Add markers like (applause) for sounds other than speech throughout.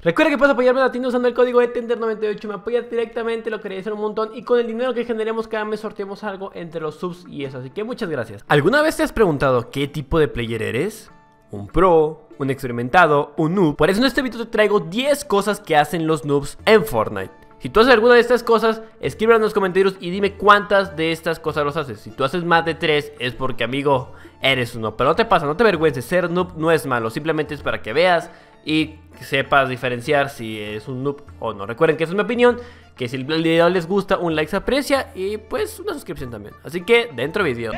Recuerda que puedes apoyarme a la tienda usando el código ETENDER98, me apoyas directamente, lo quería hacer un montón y con el dinero que generemos cada mes sorteamos algo entre los subs y eso, así que muchas gracias. ¿Alguna vez te has preguntado qué tipo de player eres? ¿Un pro? ¿Un experimentado? ¿Un noob? Por eso en este video te traigo 10 cosas que hacen los noobs en Fortnite. Si tú haces alguna de estas cosas, escríbelo en los comentarios y dime cuántas de estas cosas los haces. Si tú haces más de 3 es porque, amigo, eres un noob. Pero no te pasa, no te avergüences, ser noob no es malo, simplemente es para que veas y sepas diferenciar si es un noob o no. Recuerden que esa es mi opinión, que si el video les gusta, un like se aprecia y pues una suscripción también. Así que, dentro video.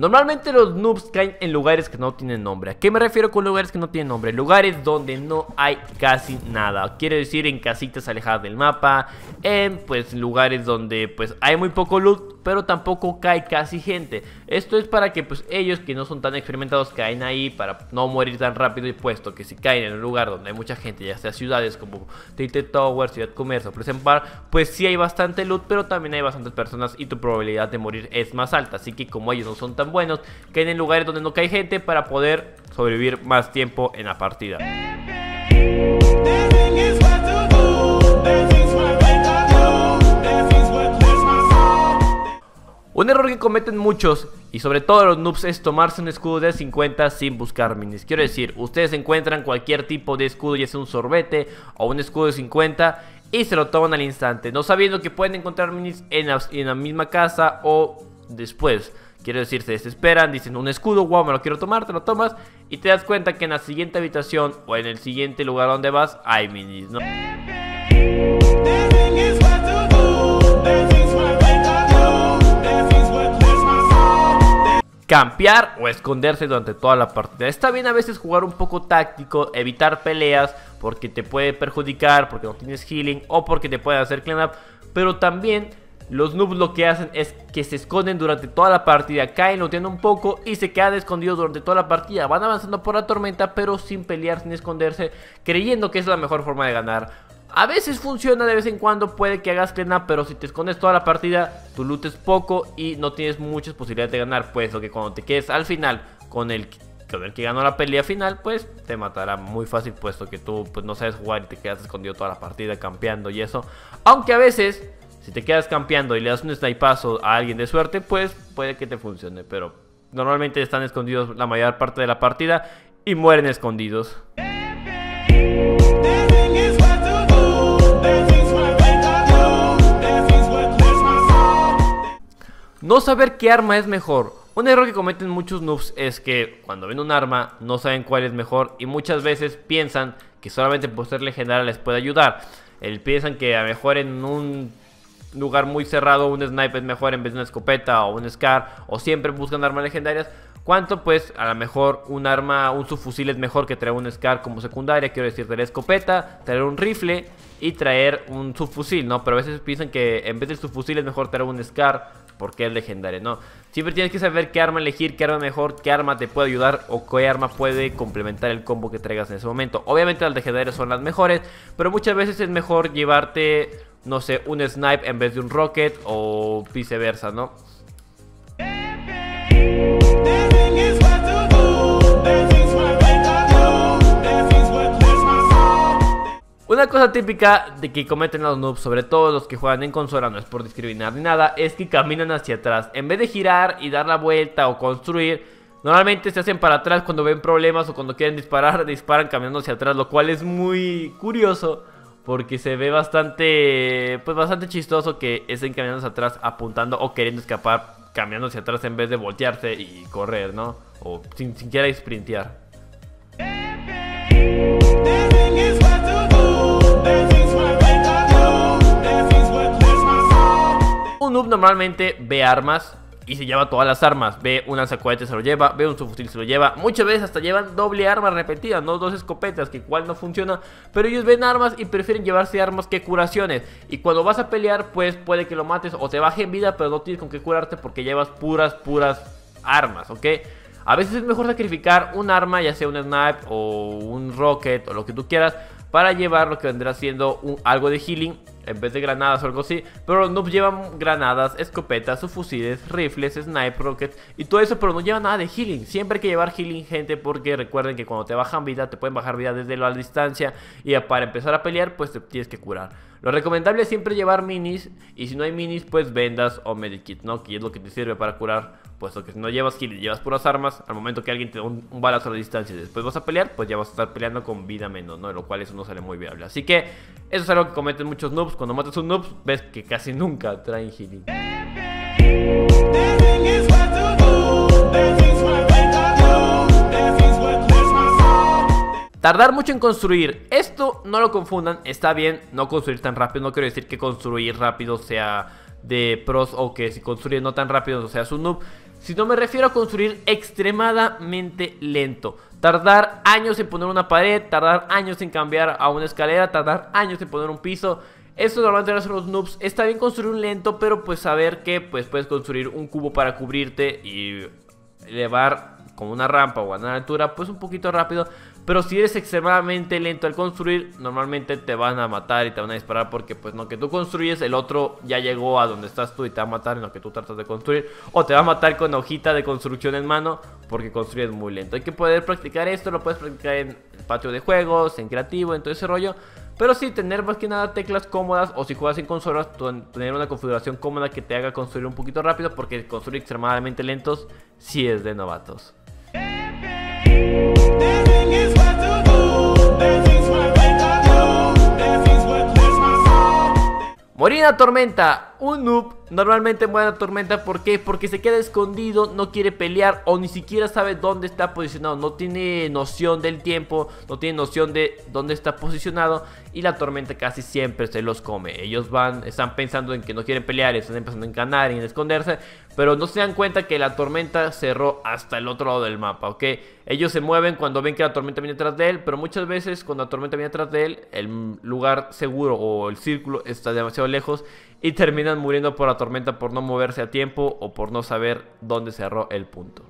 Normalmente los noobs caen en lugares que no tienen nombre. ¿A qué me refiero con lugares que no tienen nombre? Lugares donde no hay casi nada. Quiere decir en casitas alejadas del mapa, en pues lugares donde pues hay muy poco loot, pero tampoco cae casi gente. Esto es para que pues ellos que no son tan experimentados caen ahí para no morir tan rápido y puesto que si caen en un lugar donde hay mucha gente, ya sea ciudades como Tate Tower, Ciudad Comercio, Present Bar, pues sí hay bastante loot, pero también hay bastantes personas y tu probabilidad de morir es más alta. Así que como ellos no son tan buenos, caen en lugares donde no cae gente para poder sobrevivir más tiempo en la partida. Un error que cometen muchos, y sobre todo los noobs, es tomarse un escudo de 50 sin buscar minis. Quiero decir, ustedes encuentran cualquier tipo de escudo, ya sea un sorbete o un escudo de 50, y se lo toman al instante, no sabiendo que pueden encontrar minis en la, misma casa o después. Quiero decir, se desesperan, dicen un escudo, wow, me lo quiero tomar, te lo tomas y te das cuenta que en la siguiente habitación o en el siguiente lugar donde vas hay minis, ¿no? Campear o esconderse durante toda la partida. Está bien a veces jugar un poco táctico, evitar peleas porque te puede perjudicar, porque no tienes healing o porque te puede hacer clean pero también los noobs lo que hacen es que se esconden durante toda la partida, caen, loteando un poco y se quedan escondidos durante toda la partida. Van avanzando por la tormenta, pero sin pelear, sin esconderse, creyendo que es la mejor forma de ganar. A veces funciona, de vez en cuando puede que hagas clean pero si te escondes toda la partida, tu loot es poco y no tienes muchas posibilidades de ganar. Pues lo que cuando te quedes al final con el, con el que ganó la pelea final, pues te matará muy fácil, puesto que tú pues, no sabes jugar y te quedas escondido toda la partida, campeando y eso. Aunque a veces, si te quedas campeando y le das un snipazo a alguien de suerte, pues puede que te funcione. Pero normalmente están escondidos la mayor parte de la partida y mueren escondidos. No saber qué arma es mejor. Un error que cometen muchos noobs es que cuando ven un arma no saben cuál es mejor y muchas veces piensan que solamente por ser legendaria les puede ayudar. El, piensan que a mejor en un lugar muy cerrado un sniper es mejor en vez de una escopeta o un scar o siempre buscan armas legendarias ¿Cuánto? Pues a lo mejor un arma, un subfusil es mejor que traer un SCAR como secundaria, quiero decir, traer escopeta, traer un rifle y traer un subfusil, ¿no? Pero a veces piensan que en vez del subfusil es mejor traer un SCAR porque es legendario, ¿no? Siempre tienes que saber qué arma elegir, qué arma mejor, qué arma te puede ayudar o qué arma puede complementar el combo que traigas en ese momento. Obviamente las legendarias son las mejores, pero muchas veces es mejor llevarte, no sé, un snipe en vez de un rocket o viceversa, ¿no? Una cosa típica de que cometen los noobs, sobre todo los que juegan en consola, no es por discriminar ni nada, es que caminan hacia atrás. En vez de girar y dar la vuelta o construir, normalmente se hacen para atrás cuando ven problemas o cuando quieren disparar, (laughs) disparan caminando hacia atrás, lo cual es muy curioso. Porque se ve bastante, pues bastante chistoso que estén caminando hacia atrás apuntando o queriendo escapar caminando hacia atrás en vez de voltearse y correr, ¿no? O sin siquiera sprintear. Normalmente ve armas y se lleva todas las armas. Ve un lanzacohetes se lo lleva, ve un subfusil se lo lleva. Muchas veces hasta llevan doble arma repetida, no dos escopetas, que igual no funciona. Pero ellos ven armas y prefieren llevarse armas que curaciones. Y cuando vas a pelear, pues puede que lo mates o te baje en vida, pero no tienes con qué curarte porque llevas puras, puras armas, ¿ok? A veces es mejor sacrificar un arma, ya sea un snipe o un rocket o lo que tú quieras, para llevar lo que vendrá siendo algo de healing en vez de granadas o algo así. Pero los noobs llevan granadas, escopetas, fusiles, rifles, sniper rockets y todo eso, pero no llevan nada de healing. Siempre hay que llevar healing, gente, porque recuerden que cuando te bajan vida, te pueden bajar vida desde la distancia y para empezar a pelear, pues te tienes que curar. Lo recomendable es siempre llevar minis y si no hay minis, pues vendas o medikit, ¿no? Que es lo que te sirve para curar, puesto que si no llevas healing, llevas puras armas, al momento que alguien te da un, balazo a la distancia y después vas a pelear, pues ya vas a estar peleando con vida menos, ¿no? Lo cual eso no sale muy viable. Así que eso es algo que cometen muchos noobs. Cuando matas un noob, ves que casi nunca traen healing. Tardar mucho en construir. Esto no lo confundan. Está bien no construir tan rápido. No quiero decir que construir rápido sea de pros o que si construyes no tan rápido no seas un noob. Si no me refiero a construir extremadamente lento. Tardar años en poner una pared, tardar años en cambiar a una escalera, tardar años en poner un piso. Eso normalmente lo hacen los noobs. Está bien construir un lento, pero pues saber que pues puedes construir un cubo para cubrirte y elevar como una rampa o a una altura, pues un poquito rápido. Pero si eres extremadamente lento al construir, normalmente te van a matar y te van a disparar porque pues lo que tú construyes, el otro ya llegó a donde estás tú y te va a matar en lo que tú tratas de construir. O te va a matar con hojita de construcción en mano porque construyes muy lento. Hay que poder practicar esto, lo puedes practicar en patio de juegos, en creativo, en todo ese rollo. Pero sí, tener más que nada teclas cómodas o si juegas en consolas, tener una configuración cómoda que te haga construir un poquito rápido porque construir extremadamente lentos sí es de novatos. Morina Tormenta, un noob normalmente muere a Tormenta. ¿Por qué? Porque se queda escondido, no quiere pelear o ni siquiera sabe dónde está posicionado. No tiene noción del tiempo, no tiene noción de dónde está posicionado. Y la Tormenta casi siempre se los come. Ellos van, están pensando en que no quieren pelear, están empezando a encanar y en esconderse Pero no se dan cuenta que la Tormenta cerró hasta el otro lado del mapa, ¿ok? Ellos se mueven cuando ven que la Tormenta viene detrás de él Pero muchas veces cuando la Tormenta viene detrás de él El lugar seguro o el círculo está demasiado lejos y terminan muriendo por la tormenta por no moverse a tiempo o por no saber dónde cerró el punto.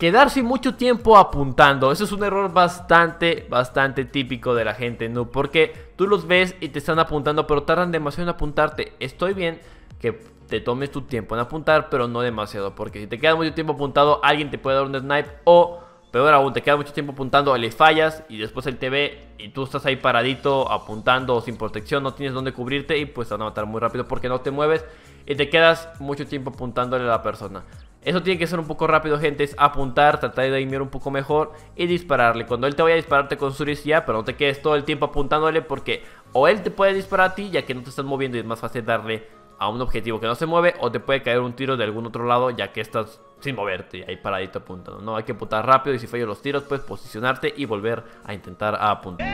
Quedarse mucho tiempo apuntando, eso es un error bastante, bastante típico de la gente, ¿no? Porque tú los ves y te están apuntando, pero tardan demasiado en apuntarte. Estoy bien que te tomes tu tiempo en apuntar, pero no demasiado. Porque si te queda mucho tiempo apuntado, alguien te puede dar un snipe. O, peor aún, te queda mucho tiempo apuntando, le fallas y después él te ve y tú estás ahí paradito apuntando sin protección, no tienes dónde cubrirte y pues te van a matar muy rápido porque no te mueves y te quedas mucho tiempo apuntándole a la persona. Eso tiene que ser un poco rápido, gente. Es apuntar, tratar de aimear un poco mejor y dispararle. Cuando él te vaya a disparar, te construís ya, pero no te quedes todo el tiempo apuntándole porque o él te puede disparar a ti, ya que no te estás moviendo y es más fácil darle a un objetivo que no se mueve o te puede caer un tiro de algún otro lado ya que estás sin moverte y ahí paradito apuntando. No hay que apuntar rápido y si fallo los tiros puedes posicionarte y volver a intentar apuntar.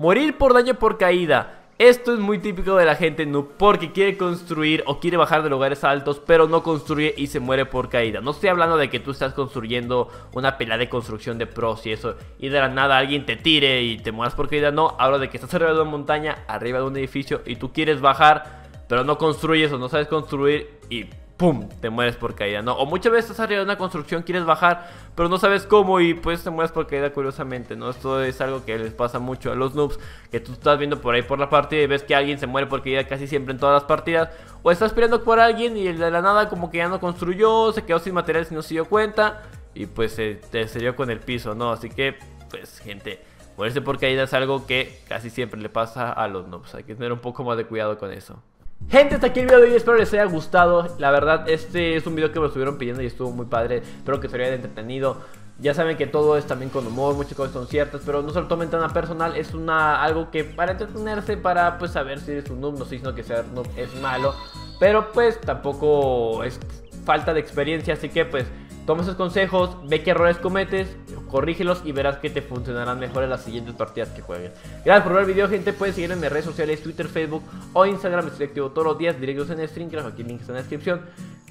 Morir por daño por caída. Esto es muy típico de la gente noob porque quiere construir o quiere bajar de lugares altos pero no construye y se muere por caída. No estoy hablando de que tú estás construyendo una pelea de construcción de pros y eso y de la nada alguien te tire y te mueras por caída. No, hablo de que estás arriba de una montaña, arriba de un edificio y tú quieres bajar pero no construyes o no sabes construir y ¡pum! Te mueres por caída, ¿no? O muchas veces estás arriba de una construcción, quieres bajar, pero no sabes cómo y pues te mueres por caída curiosamente, ¿no? Esto es algo que les pasa mucho a los noobs, que tú estás viendo por ahí por la partida y ves que alguien se muere por caída casi siempre en todas las partidas, o estás peleando por alguien y de la nada como que ya no construyó, se quedó sin materiales y no se dio cuenta, y pues se te dio con el piso, ¿no? Así que, pues gente... Morirse por caída es algo que casi siempre le pasa a los noobs. Hay que tener un poco más de cuidado con eso. Gente, hasta aquí el video de hoy, espero les haya gustado. La verdad, este es un video que me estuvieron pidiendo y estuvo muy padre. Espero que se haya entretenido. Ya saben que todo es también con humor, muchas cosas son ciertas, pero no se lo tomen tan personal, es una algo que para entretenerse, para pues saber si eres un noob, no diciendo que ser noob es malo, pero pues tampoco es falta de experiencia, así que pues toma esos consejos, ve qué errores cometes, corrígelos y verás que te funcionarán mejor en las siguientes partidas que jueguen. Gracias por ver el video, gente. Pueden seguirme en mis redes sociales, Twitter, Facebook o Instagram. Estoy activo todos los días, directos en Streamcraft. Aquí el link está en la descripción.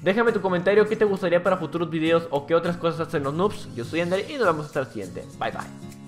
Déjame tu comentario qué te gustaría para futuros videos o qué otras cosas hacen los noobs. Yo soy Ander y nos vemos hasta el siguiente. Bye bye.